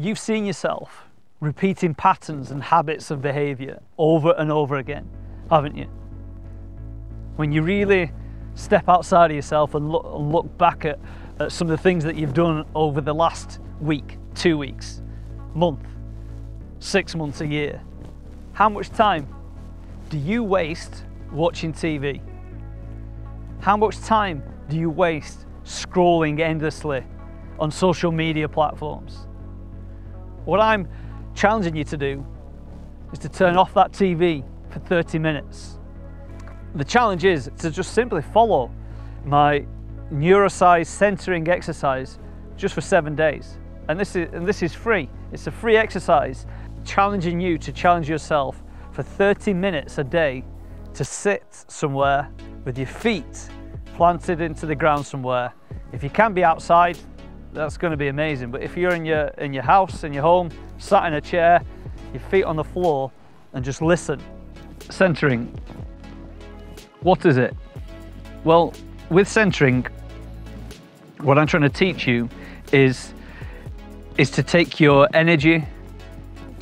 You've seen yourself repeating patterns and habits of behavior over and over again, haven't you? When you really step outside of yourself and look, look back at, at some of the things that you've done over the last week, two weeks, month, six months, a year, how much time do you waste watching TV? How much time do you waste scrolling endlessly on social media platforms? What I'm challenging you to do is to turn off that TV for 30 minutes. The challenge is to just simply follow my NeuroCise centering exercise just for seven days. And this is, and this is free. It's a free exercise challenging you to challenge yourself for 30 minutes a day to sit somewhere with your feet planted into the ground somewhere. If you can be outside, that's going to be amazing. But if you're in your, in your house, in your home, sat in a chair, your feet on the floor, and just listen. Centering. What is it? Well, with centering, what I'm trying to teach you is, is to take your energy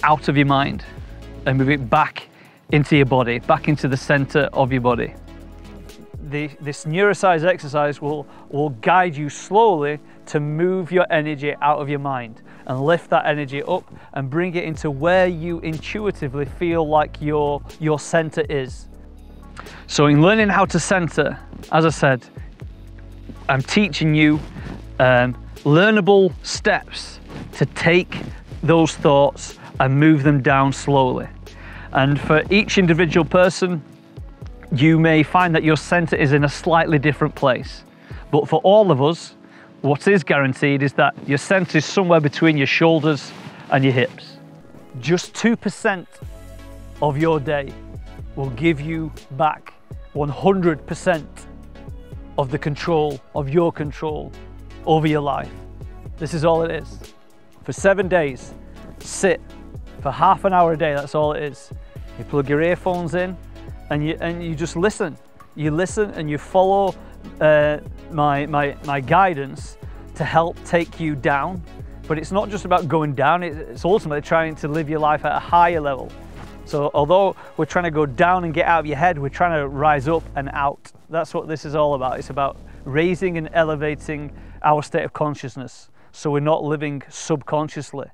out of your mind and move it back into your body, back into the center of your body. The, this NeuroCise exercise will, will guide you slowly to move your energy out of your mind and lift that energy up and bring it into where you intuitively feel like your, your center is. So in learning how to center, as I said, I'm teaching you um, learnable steps to take those thoughts and move them down slowly. And for each individual person, you may find that your center is in a slightly different place. But for all of us, what is guaranteed is that your center is somewhere between your shoulders and your hips. Just 2% of your day will give you back 100% of the control, of your control over your life. This is all it is. For seven days, sit for half an hour a day, that's all it is. You plug your earphones in and you, and you just listen. You listen and you follow uh, my, my, my guidance to help take you down. But it's not just about going down, it's ultimately trying to live your life at a higher level. So although we're trying to go down and get out of your head, we're trying to rise up and out. That's what this is all about. It's about raising and elevating our state of consciousness so we're not living subconsciously.